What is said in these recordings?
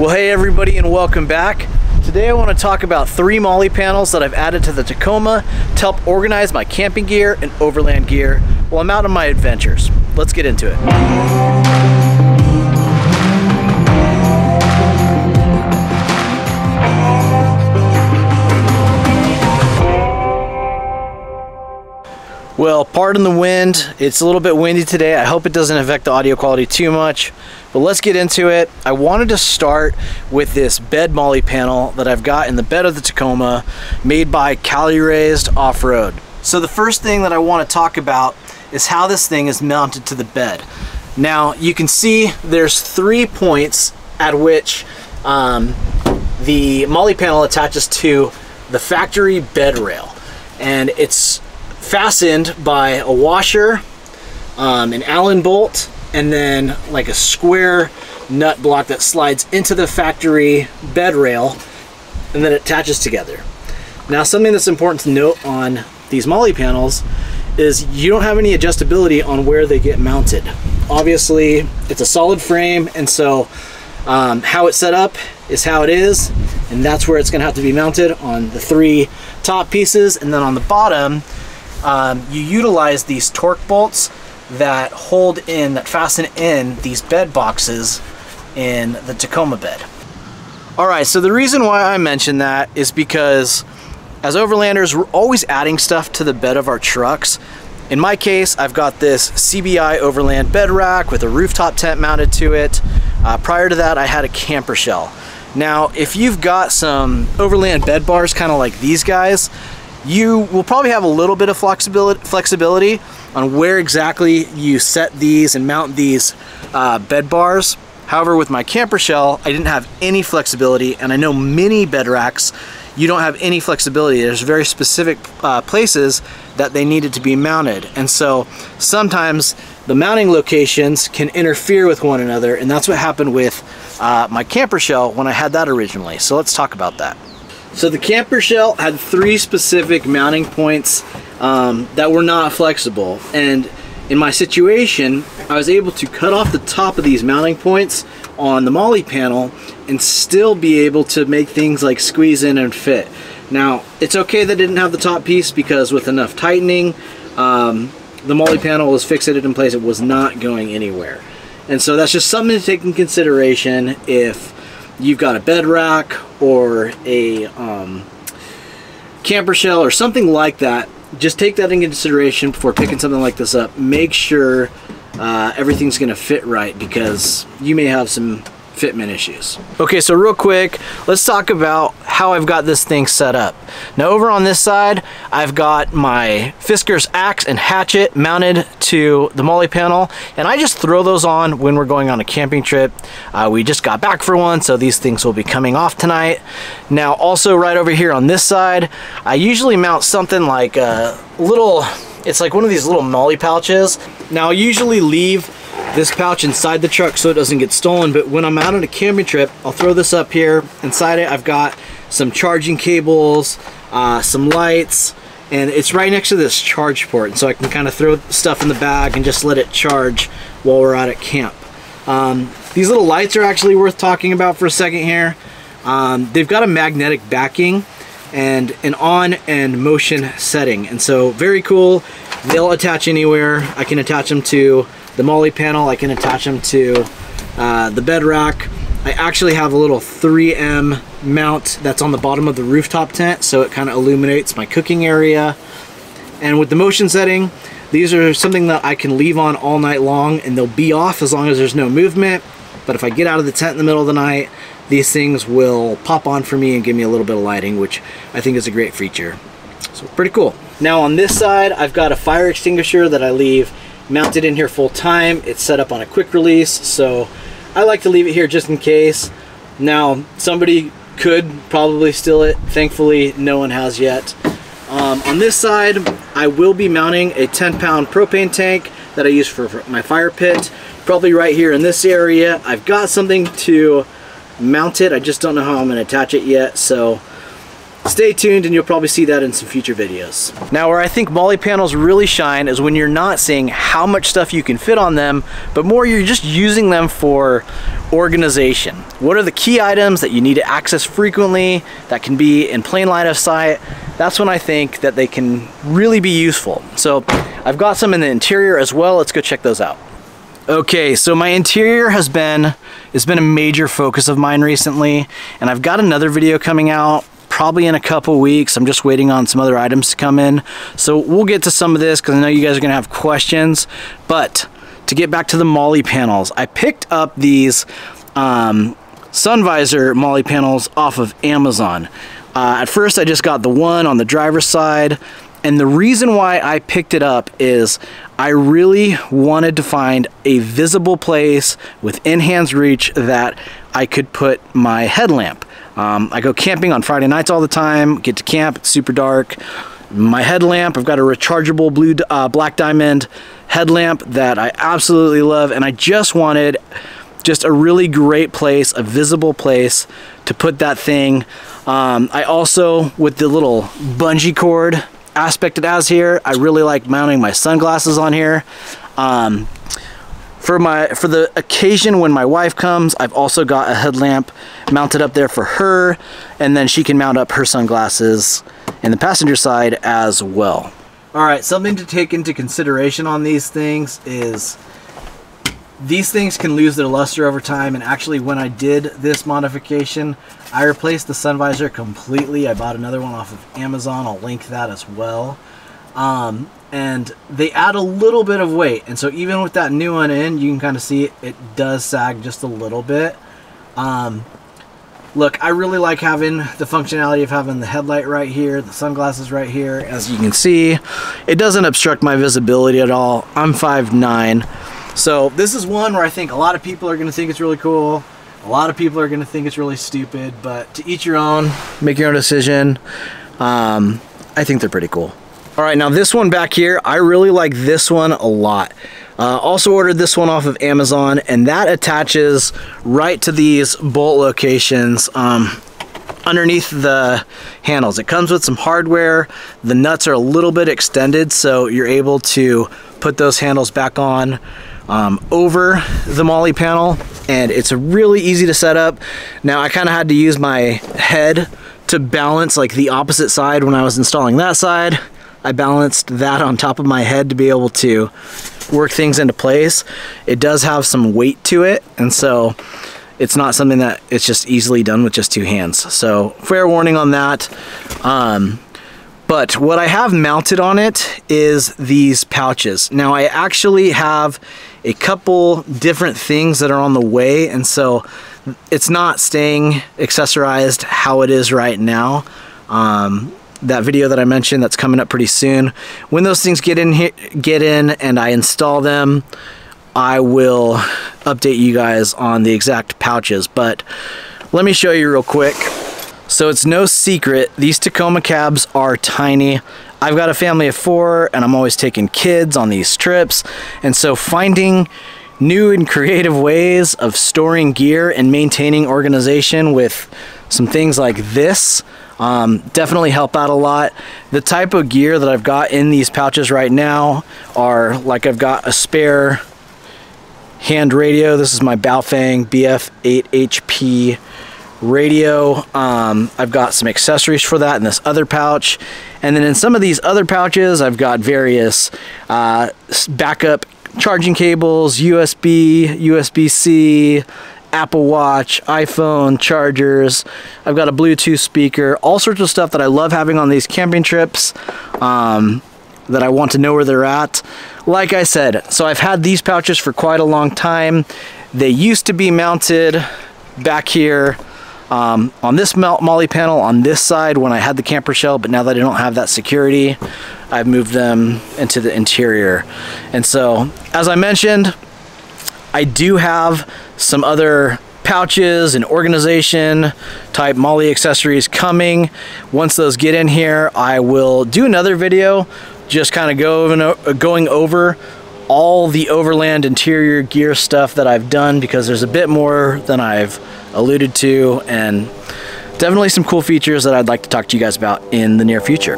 Well, hey everybody and welcome back. Today I want to talk about three MOLLE panels that I've added to the Tacoma to help organize my camping gear and overland gear while I'm out on my adventures. Let's get into it. Well, pardon the wind. It's a little bit windy today. I hope it doesn't affect the audio quality too much, but let's get into it. I wanted to start with this bed MOLLE panel that I've got in the bed of the Tacoma made by Cali Raised Off-Road. So the first thing that I want to talk about is how this thing is mounted to the bed. Now you can see there's three points at which um, the MOLLE panel attaches to the factory bed rail and it's fastened by a washer, um, an Allen bolt, and then like a square nut block that slides into the factory bed rail and then it attaches together. Now something that's important to note on these MOLLE panels is you don't have any adjustability on where they get mounted. Obviously it's a solid frame and so um, how it's set up is how it is and that's where it's going to have to be mounted on the three top pieces and then on the bottom um, you utilize these torque bolts that hold in, that fasten in these bed boxes in the Tacoma bed. All right, so the reason why I mentioned that is because as overlanders, we're always adding stuff to the bed of our trucks. In my case, I've got this CBI overland bed rack with a rooftop tent mounted to it. Uh, prior to that, I had a camper shell. Now, if you've got some overland bed bars, kind of like these guys, you will probably have a little bit of flexibility, flexibility on where exactly you set these and mount these uh, bed bars. However, with my camper shell, I didn't have any flexibility and I know many bed racks, you don't have any flexibility. There's very specific uh, places that they needed to be mounted. And so sometimes the mounting locations can interfere with one another and that's what happened with uh, my camper shell when I had that originally. So let's talk about that. So the camper shell had three specific mounting points um, that were not flexible. And in my situation, I was able to cut off the top of these mounting points on the MOLLE panel and still be able to make things like squeeze in and fit. Now, it's okay that didn't have the top piece because with enough tightening, um, the MOLLE panel was fixated in place. It was not going anywhere. And so that's just something to take in consideration if you've got a bed rack or a um, camper shell or something like that, just take that in consideration before picking something like this up. Make sure uh, everything's going to fit right because you may have some fitment issues. Okay, so real quick, let's talk about how I've got this thing set up. Now over on this side, I've got my Fiskars axe and hatchet mounted to the MOLLE panel, and I just throw those on when we're going on a camping trip. Uh, we just got back for one, so these things will be coming off tonight. Now also right over here on this side, I usually mount something like a little, it's like one of these little MOLLE pouches. Now I usually leave this pouch inside the truck so it doesn't get stolen but when I'm out on a camping trip I'll throw this up here. Inside it I've got some charging cables uh, some lights and it's right next to this charge port so I can kind of throw stuff in the bag and just let it charge while we're out at camp. Um, these little lights are actually worth talking about for a second here. Um, they've got a magnetic backing and an on and motion setting and so very cool. They'll attach anywhere. I can attach them to the MOLLE panel. I can attach them to uh, the bed rack. I actually have a little 3M mount that's on the bottom of the rooftop tent so it kind of illuminates my cooking area. And with the motion setting, these are something that I can leave on all night long and they'll be off as long as there's no movement. But if I get out of the tent in the middle of the night, these things will pop on for me and give me a little bit of lighting, which I think is a great feature. So pretty cool. Now on this side, I've got a fire extinguisher that I leave mounted in here full time. It's set up on a quick release, so I like to leave it here just in case. Now, somebody could probably steal it. Thankfully, no one has yet. Um, on this side, I will be mounting a 10 pound propane tank that I use for, for my fire pit. Probably right here in this area. I've got something to mount it. I just don't know how I'm going to attach it yet. So stay tuned and you'll probably see that in some future videos. Now where I think MOLLE panels really shine is when you're not seeing how much stuff you can fit on them, but more you're just using them for organization. What are the key items that you need to access frequently that can be in plain line of sight? That's when I think that they can really be useful. So I've got some in the interior as well. Let's go check those out. Okay, so my interior has been, it's been a major focus of mine recently, and I've got another video coming out probably in a couple weeks. I'm just waiting on some other items to come in. So we'll get to some of this because I know you guys are gonna have questions, but to get back to the MOLLE panels, I picked up these um, sun visor MOLLE panels off of Amazon. Uh, at first I just got the one on the driver's side and the reason why I picked it up is I really wanted to find a visible place within hand's reach that I could put my headlamp. Um, I go camping on Friday nights all the time, get to camp, it's super dark. My headlamp, I've got a rechargeable blue uh, black diamond headlamp that I absolutely love and I just wanted just a really great place, a visible place to put that thing. Um, I also, with the little bungee cord aspect it has here. I really like mounting my sunglasses on here. Um, for my for the occasion when my wife comes, I've also got a headlamp mounted up there for her, and then she can mount up her sunglasses in the passenger side as well. All right, something to take into consideration on these things is these things can lose their luster over time and actually when I did this modification I replaced the sun visor completely. I bought another one off of Amazon. I'll link that as well um, and they add a little bit of weight and so even with that new one in you can kind of see it, it does sag just a little bit um, look I really like having the functionality of having the headlight right here the sunglasses right here as you can see it doesn't obstruct my visibility at all I'm 5'9 so this is one where I think a lot of people are going to think it's really cool. A lot of people are going to think it's really stupid, but to each your own, make your own decision. Um, I think they're pretty cool. All right, now this one back here, I really like this one a lot. Uh, also ordered this one off of Amazon, and that attaches right to these bolt locations um, underneath the handles. It comes with some hardware. The nuts are a little bit extended, so you're able to put those handles back on um, over the MOLLE panel and it's really easy to set up. Now I kind of had to use my head to balance like the opposite side when I was installing that side. I balanced that on top of my head to be able to work things into place. It does have some weight to it and so it's not something that it's just easily done with just two hands. So fair warning on that. Um, but what I have mounted on it is these pouches. Now I actually have a couple different things that are on the way and so it's not staying accessorized how it is right now. Um, that video that I mentioned that's coming up pretty soon. When those things get in here, get in and I install them, I will update you guys on the exact pouches. But let me show you real quick. So it's no secret, these Tacoma cabs are tiny. I've got a family of four and I'm always taking kids on these trips. And so finding new and creative ways of storing gear and maintaining organization with some things like this um, definitely help out a lot. The type of gear that I've got in these pouches right now are like I've got a spare hand radio. This is my Baofeng BF8HP radio. Um, I've got some accessories for that in this other pouch. And then in some of these other pouches, I've got various uh, backup charging cables, USB, USB-C, Apple Watch, iPhone, chargers. I've got a Bluetooth speaker, all sorts of stuff that I love having on these camping trips um, that I want to know where they're at. Like I said, so I've had these pouches for quite a long time. They used to be mounted back here um, on this MOLLE panel on this side when I had the camper shell, but now that I don't have that security, I've moved them into the interior. And so, as I mentioned, I do have some other pouches and organization type MOLLE accessories coming. Once those get in here, I will do another video just kind of go going over all the overland interior gear stuff that I've done because there's a bit more than I've alluded to and definitely some cool features that I'd like to talk to you guys about in the near future.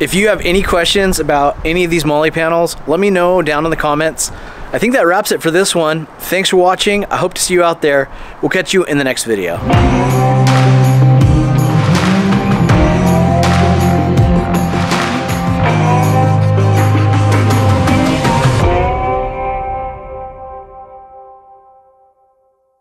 If you have any questions about any of these MOLLE panels, let me know down in the comments. I think that wraps it for this one. Thanks for watching. I hope to see you out there. We'll catch you in the next video.